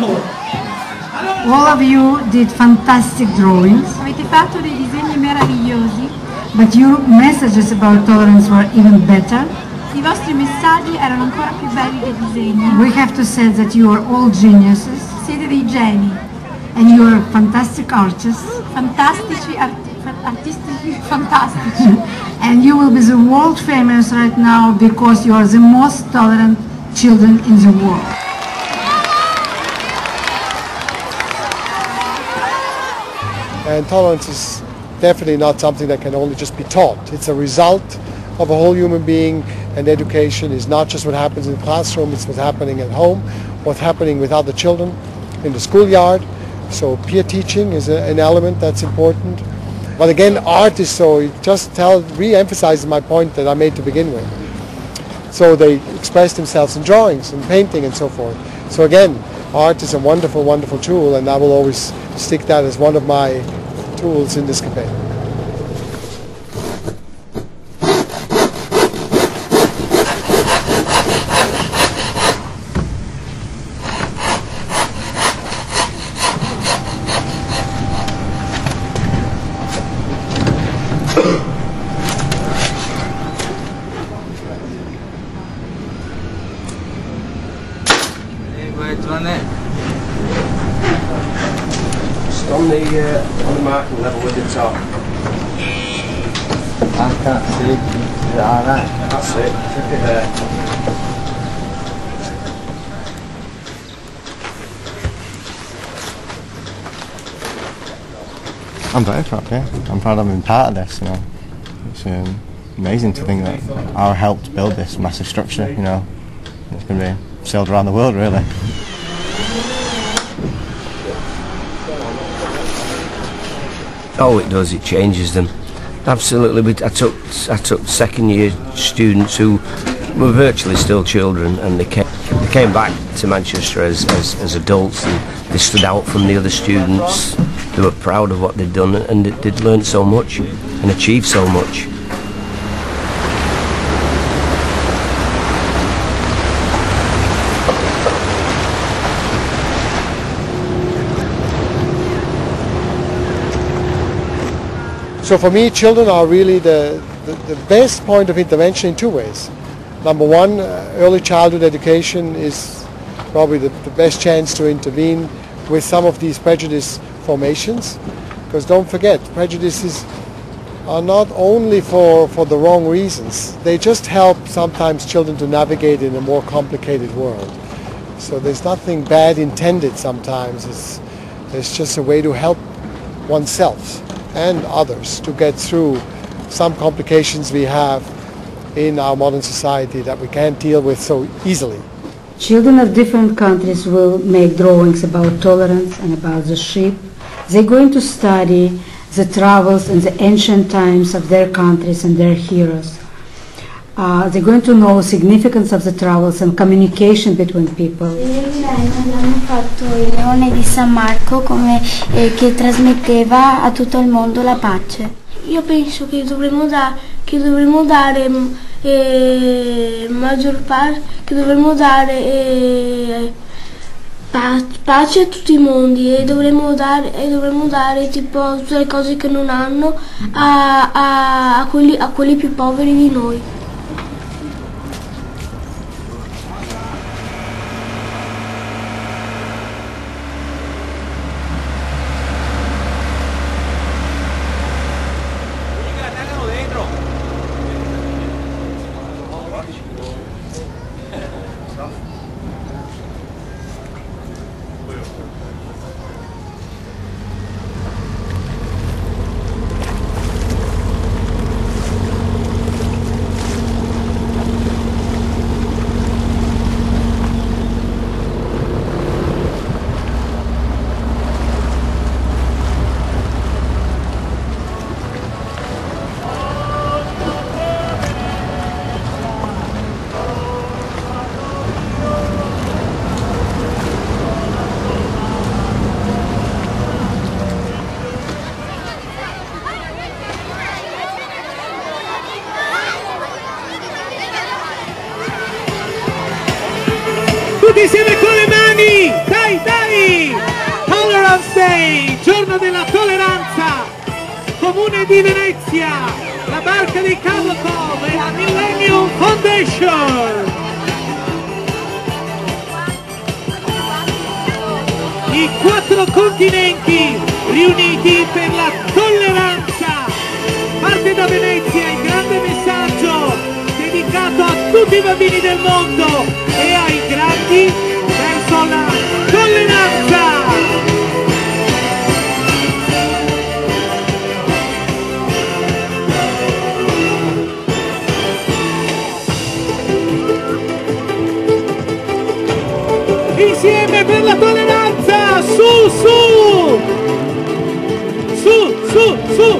All of you did fantastic drawings, Avete fatto dei disegni meravigliosi, but your messages about tolerance were even better. i vostri messaggi erano ancora più belli dei disegni. We have to say that you are all geniuses Siete dei geni, and you are fantastic artists fantastici, arti- fa- artisti fantastici. and you will be the world famous right now because you are the most tolerant children in the world. And tolerance is definitely not something that can only just be taught. It's a result of a whole human being and education is not just what happens in the classroom, it's what's happening at home, what's happening with other children in the schoolyard. So peer teaching is a, an element that's important. But again, art is so, it just tell, re-emphasizes my point that I made to begin with. So they express themselves in drawings and painting and so forth. So again, art is a wonderful, wonderful tool and I will always stick that as one of my tools in this campaign. Wait, on it. On the uh, on the marking level with the top. I can't see it. Is it alright? That's it. Tip it there. I'm very proud, yeah. I'm proud I've been part of this, you know. It's um, amazing to think that I helped build this massive structure, you know. It's going to be sailed around the world, really. Oh, it does. It changes them. Absolutely. I took I took second year students who were virtually still children, and they came they came back to Manchester as, as, as adults, and they stood out from the other students. They were proud of what they'd done, and they- they'd learned so much and achieved so much. So for me, children are really the, the, the best point of intervention in two ways. Number one, uh, early childhood education is probably the, the best chance to intervene with some of these prejudice formations. Because don't forget, prejudices are not only for, for the wrong reasons, they just help sometimes children to navigate in a more complicated world. So there's nothing bad intended sometimes. It's, it's just a way to help oneself and others to get through some complications we have in our modern society that we can't deal with so easily. Children of different countries will make drawings about tolerance and about the sheep. They're going to study the travels in the ancient times of their countries and their heroes. Uh, they're going to know significance of the travels and communication between people. Abbiamo fatto il leone di San Marco come, eh, che trasmetteva a tutto il mondo la pace. Io penso che dovremmo, da- che dovremmo dare mm, eh, maggior parte, che dovremmo dare eh, pa- pace a tutti i mondi e dovremmo dare, e dovremmo dare tipo tutte le cose che non hanno a, a- a quelli, a quelli più poveri di noi. Tutti insieme con le mani! Dai, dai! Tolerance Day, giorno della tolleranza! Comune di Venezia, la barca di Cabocom e la Millennium Foundation! I quattro continenti riuniti per la tolleranza! Parte da Venezia il grande messaggio dedicato a tutti i bambini del mondo grandi verso la tolleranza! Insieme per la tolleranza! Su, su! Su, su, su!